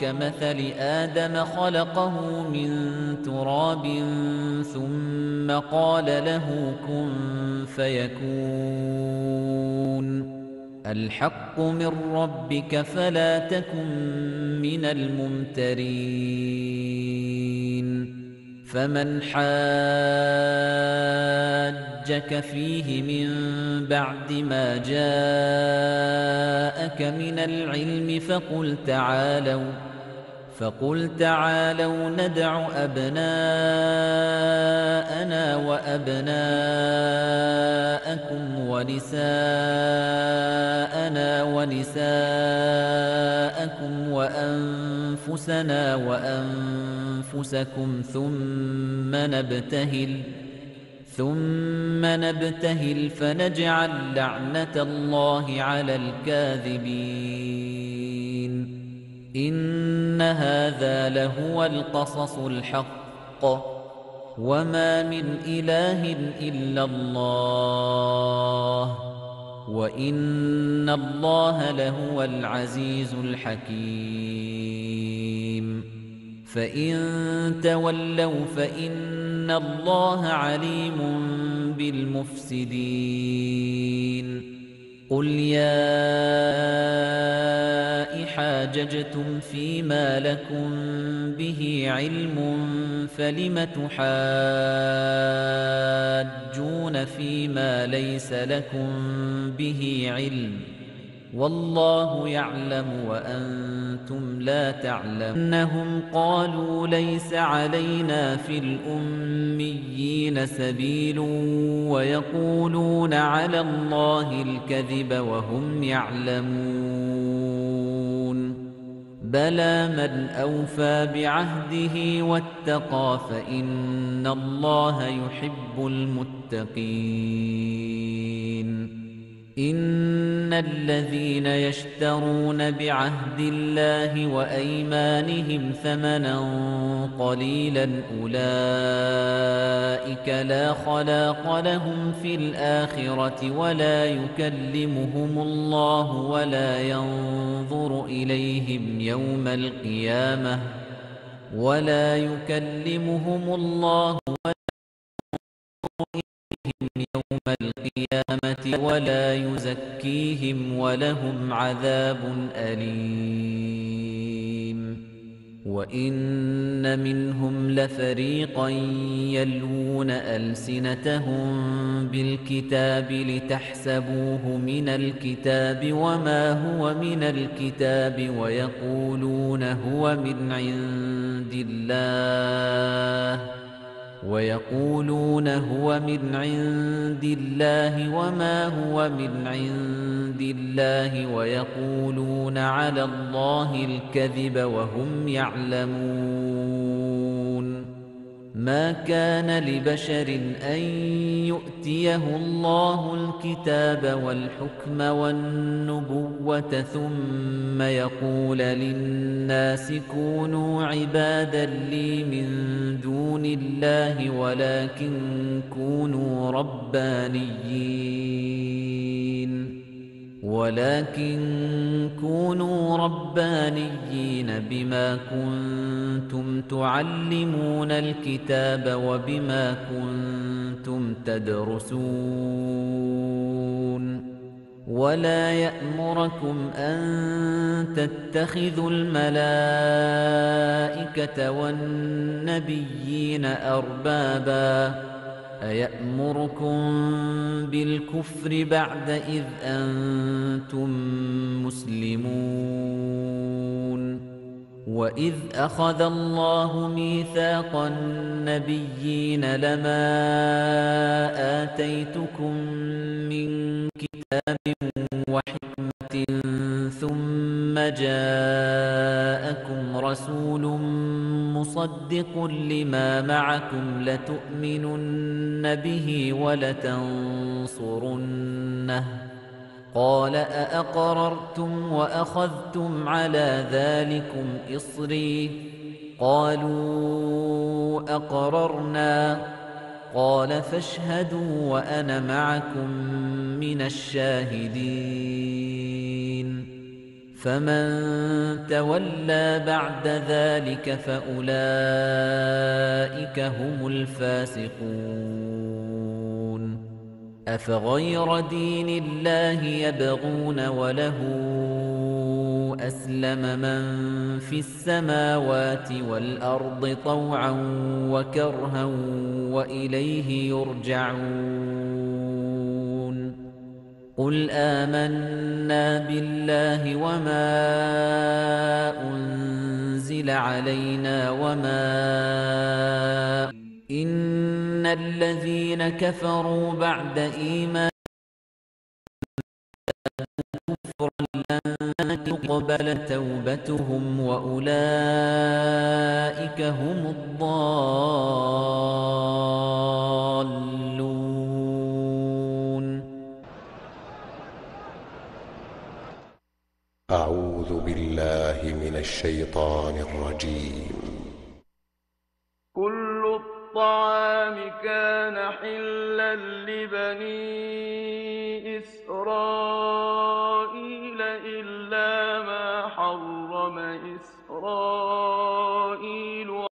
كمثل آدم خلقه من تراب ثم قال له كن فيكون. الحق من ربك فلا تكن من الممترين. فمن حاجك فيه من بعد ما جاءك من العلم فقل تعالوا فقل تعالوا ندع أبناءنا وأبناءكم ونساءنا ونساءكم وأنفسنا وأنفسكم ثم نبتهل ثم نبتهل فنجعل لعنة الله على الكاذبين. إن هذا لهو القصص الحق. وما من إله إلا الله. وإن الله لهو العزيز الحكيم. فإن تولوا فإن الله عليم بالمفسدين. قل يا حاججتم فيما لكم به علم فلم تحاجون فيما ليس لكم به علم؟ والله يعلم وأنتم لا تعلمونهم قالوا ليس علينا في الأميين سبيل ويقولون على الله الكذب وهم يعلمون. بلى من أوفى بعهده واتقى فإن الله يحب المتقين. الذين يشترون بعهد الله وأيمانهم ثمنا قليلا أولئك لا خلاق لهم في الآخرة ولا يكلمهم الله ولا ينظر إليهم يوم القيامة ولا يكلمهم الله ولا يوم القيامة ولا يزكيهم ولهم عذاب أليم. وإن منهم لفريقا يلوون ألسنتهم بالكتاب لتحسبوه من الكتاب وما هو من الكتاب ويقولون هو من عند الله. ويقولون هو من عند الله وما هو من عند الله ويقولون على الله الكذب وهم يعلمون ما كان لبشر أن يؤتيه الله الكتاب والحكم والنبوة ثم يقول للناس كونوا عبادا لي من دون الله ولكن كونوا ربانيين. ولكن كونوا ربانيين بما كنتم تعلمون الكتاب وبما كنتم تدرسون ولا يأمركم أن تتخذوا الملائكة والنبيين أرباباً أيأمركم بالكفر بعد إذ أنتم مسلمون وإذ أخذ الله ميثاق النبيين لما آتيتكم من كتاب وحكمة ثم جاءكم مصدق لما معكم لتؤمنن به ولتنصرنه. قال أأقررتم وأخذتم على ذلكم إصري؟ قالوا أقررنا. قال فاشهدوا وأنا معكم من الشاهدين. فمن تولى بعد ذلك فأولئك هم الفاسقون. أفغير دين الله يبغون وله أسلم من في السماوات والأرض طوعا وكرها وإليه يرجعون. قل آمنا بالله وما أنزل علينا وما إن الذين كفروا بعد إيمان كفرا لن تقبل توبتهم وأولئك هم الضالون أعوذ بالله من الشيطان الرجيم. كل الطعام كان حلا لبني إسرائيل.